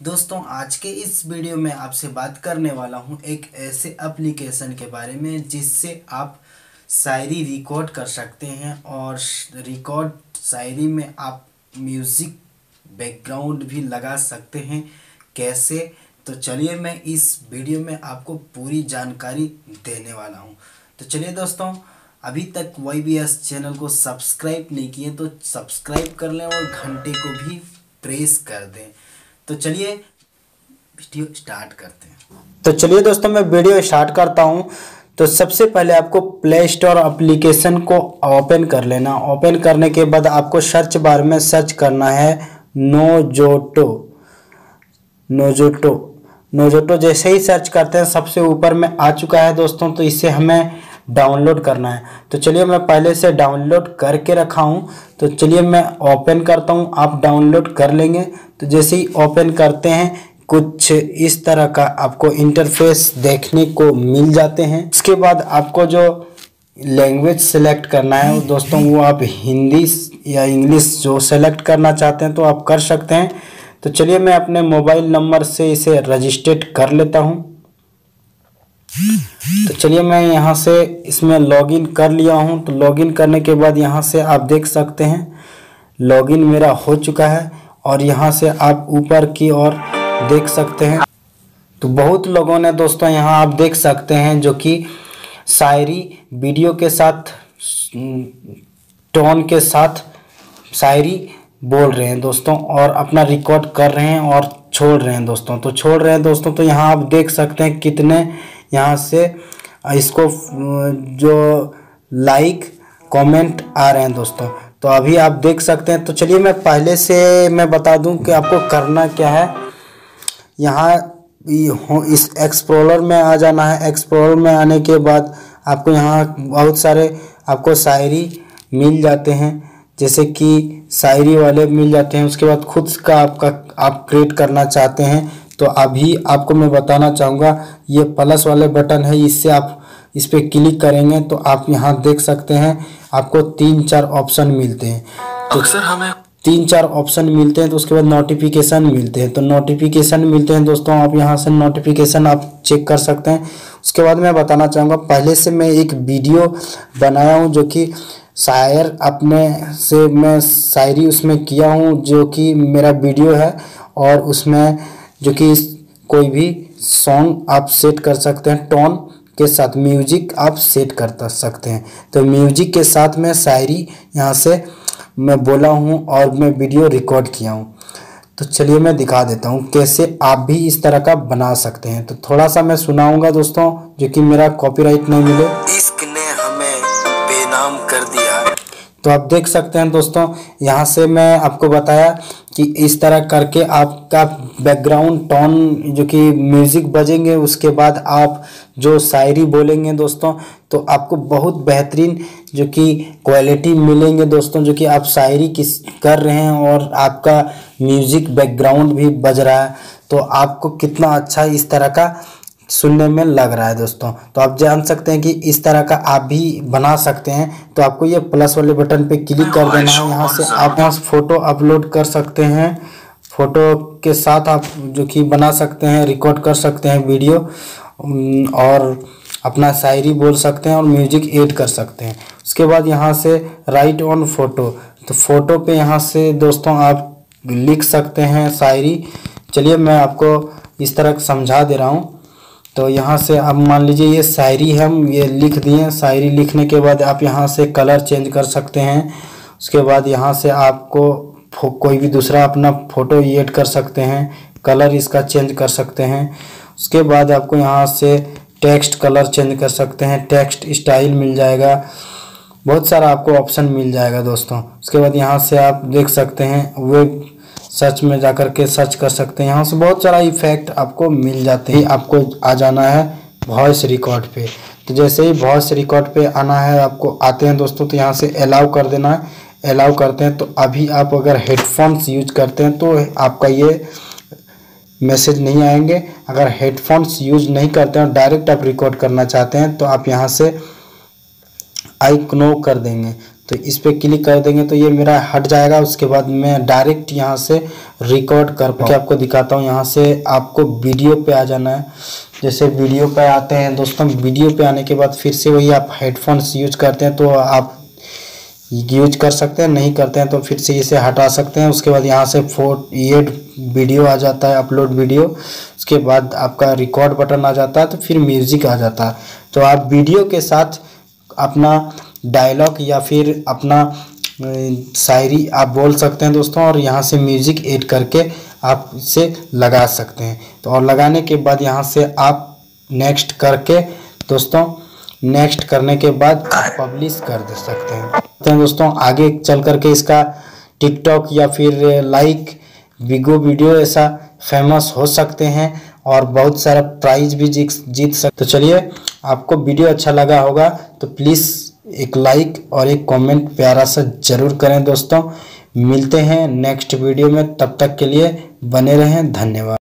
दोस्तों, आज के इस वीडियो में आपसे बात करने वाला हूँ एक ऐसे एप्लीकेशन के बारे में जिससे आप शायरी रिकॉर्ड कर सकते हैं और रिकॉर्ड शायरी में आप म्यूज़िक बैकग्राउंड भी लगा सकते हैं। कैसे? तो चलिए मैं इस वीडियो में आपको पूरी जानकारी देने वाला हूँ। तो चलिए दोस्तों, अभी तक वाई बी एस चैनल को सब्सक्राइब नहीं किए तो सब्सक्राइब कर लें और घंटे को भी प्रेस कर दें। तो चलिए वीडियो स्टार्ट करते हैं। तो चलिए दोस्तों, मैं वीडियो स्टार्ट करता हूँ। तो सबसे पहले आपको प्ले स्टोर एप्लीकेशन को ओपन कर लेना। ओपन करने के बाद आपको सर्च बार में सर्च करना है नोजोटो नोजोटो नोजोटो जैसे ही सर्च करते हैं, सबसे ऊपर में आ चुका है दोस्तों तो इसे हमें डाउनलोड करना है। तो चलिए मैं पहले से डाउनलोड करके रखा हूँ। तो चलिए मैं ओपन करता हूँ। आप डाउनलोड कर लेंगे। तो जैसे ही ओपन करते हैं, कुछ इस तरह का आपको इंटरफेस देखने को मिल जाते हैं। इसके बाद आपको जो लैंग्वेज सेलेक्ट करना है दोस्तों, वो आप हिंदी या इंग्लिश जो सेलेक्ट करना चाहते हैं तो आप कर सकते हैं। तो चलिए मैं अपने मोबाइल नंबर से इसे रजिस्ट्रेट कर लेता हूँ। तो चलिए मैं यहाँ से इसमें लॉगिन कर लिया हूँ। तो लॉगिन करने के बाद यहाँ से आप देख सकते हैं लॉगिन मेरा हो चुका है और यहाँ से आप ऊपर की ओर देख सकते हैं। तो बहुत लोगों ने दोस्तों यहाँ आप देख सकते हैं जो कि शायरी वीडियो के साथ, टोन के साथ शायरी बोल रहे हैं दोस्तों और अपना रिकॉर्ड कर रहे हैं और छोड़ रहे हैं दोस्तों। तो छोड़ रहे हैं दोस्तों तो यहाँ आप देख सकते हैं कितने यहाँ से इसको जो लाइक कमेंट आ रहे हैं दोस्तों। तो अभी आप देख सकते हैं। तो चलिए मैं पहले से मैं बता दूँ कि आपको करना क्या है। यहाँ इस एक्सप्लोरर में आ जाना है। एक्सप्लोरर में आने के बाद आपको यहाँ बहुत सारे आपको शायरी मिल जाते हैं। जैसे कि शायरी वाले मिल जाते हैं। उसके बाद खुद का आपका, आप क्रिएट करना चाहते हैं। तो अभी आपको मैं बताना चाहूँगा ये प्लस वाले बटन है इससे आप इस पर क्लिक करेंगे तो आप यहाँ देख सकते हैं आपको तीन चार ऑप्शन मिलते हैं। तो अक्सर हमें तीन चार ऑप्शन मिलते हैं तो उसके बाद नोटिफिकेशन मिलते हैं। तो नोटिफिकेशन मिलते हैं दोस्तों आप यहाँ से नोटिफिकेशन आप चेक कर सकते हैं। उसके बाद मैं बताना चाहूँगा पहले से मैं एक वीडियो बनाया हूँ जो कि शायर अपने से मैं शायरी उसमें किया हूँ जो कि मेरा वीडियो है और उसमें जो कि कोई भी सॉन्ग आप सेट कर सकते हैं टोन के साथ म्यूज़िक आप सेट कर सकते हैं। तो म्यूज़िक के साथ में शायरी यहाँ से मैं बोला हूँ और मैं वीडियो रिकॉर्ड किया हूँ। तो चलिए मैं दिखा देता हूँ कैसे आप भी इस तरह का बना सकते हैं। तो थोड़ा सा मैं सुनाऊँगा दोस्तों जो कि मेरा कॉपीराइट नहीं मिले। इश्क ने हमें बेनाम कर दिया। तो आप देख सकते हैं दोस्तों यहाँ से मैं आपको बताया कि इस तरह करके आपका बैकग्राउंड टोन जो कि म्यूज़िक बजेंगे, उसके बाद आप जो शायरी बोलेंगे दोस्तों तो आपको बहुत बेहतरीन जो कि क्वालिटी मिलेंगे दोस्तों, जो कि आप शायरी किस कर रहे हैं और आपका म्यूज़िक बैकग्राउंड भी बज रहा है। तो आपको कितना अच्छा इस तरह का सुनने में लग रहा है दोस्तों। तो आप जान सकते हैं कि इस तरह का आप भी बना सकते हैं। तो आपको ये प्लस वाले बटन पे क्लिक कर देना है। यहाँ से आप यहाँ से फ़ोटो अपलोड कर सकते हैं। फ़ोटो के साथ आप जो कि बना सकते हैं रिकॉर्ड कर सकते हैं वीडियो और अपना शायरी बोल सकते हैं और म्यूज़िक ऐड कर सकते हैं। उसके बाद यहाँ से राइट ऑन फ़ोटो तो फ़ोटो पे यहाँ से दोस्तों आप लिख सकते हैं शायरी। चलिए मैं आपको इस तरह समझा दे रहा हूँ। तो यहाँ से अब मान लीजिए ये शायरी हम ये लिख दिए। शायरी लिखने के बाद आप यहाँ से कलर चेंज कर सकते हैं। उसके बाद यहाँ से आपको कोई भी दूसरा अपना फ़ोटो एड कर सकते हैं। कलर इसका चेंज कर सकते हैं। उसके बाद आपको यहाँ से टेक्स्ट कलर चेंज कर सकते हैं। टेक्स्ट स्टाइल मिल जाएगा। बहुत सारा आपको ऑप्शन मिल जाएगा दोस्तों। उसके बाद यहाँ से आप देख सकते हैं, वेब सर्च में जाकर के सर्च कर सकते हैं। यहाँ से बहुत सारा इफ़ेक्ट आपको मिल जाते हैं। आपको आ जाना है वॉइस रिकॉर्ड पे। तो जैसे ही वॉइस रिकॉर्ड पे आना है, आपको आते हैं दोस्तों तो यहाँ से अलाउ कर देना है। अलाउ करते हैं तो अभी आप अगर हेडफोन्स यूज़ करते हैं तो आपका ये मैसेज नहीं आएँगे। अगर हेडफोन्स यूज़ नहीं करते हैं डायरेक्ट आप रिकॉर्ड करना चाहते हैं तो आप यहाँ से आई क्नो कर देंगे। तो इस पर क्लिक कर देंगे तो ये मेरा हट जाएगा। उसके बाद मैं डायरेक्ट यहाँ से रिकॉर्ड कर के आपको दिखाता हूँ। यहाँ से आपको वीडियो पे आ जाना है। जैसे वीडियो पे आते हैं दोस्तों वीडियो पे आने के बाद फिर से वही आप हेडफोन्स यूज़ करते हैं तो आप यूज़ कर सकते हैं नहीं करते हैं तो फिर से इसे हटा सकते हैं। उसके बाद यहाँ से फोट ये वीडियो आ जाता है अपलोड वीडियो उसके बाद आपका रिकॉर्ड बटन आ जाता है तो फिर म्यूज़िक आ जाता है। तो आप वीडियो के साथ अपना डायलॉग या फिर अपना शायरी आप बोल सकते हैं दोस्तों और यहाँ से म्यूज़िक ऐड करके आप इसे लगा सकते हैं। तो और लगाने के बाद यहाँ से आप नेक्स्ट करके दोस्तों नेक्स्ट करने के बाद पब्लिश कर दे सकते हैं। तो दोस्तों आगे चल करके इसका टिकटॉक या फिर लाइक बिगो वीडियो ऐसा फ़ेमस हो सकते हैं और बहुत सारा प्राइज भी जीत सकते तो चलिए आपको वीडियो अच्छा लगा होगा तो प्लीज़ एक लाइक और एक कमेंट प्यारा सा ज़रूर करें दोस्तों। मिलते हैं नेक्स्ट वीडियो में, तब तक के लिए बने रहें, धन्यवाद।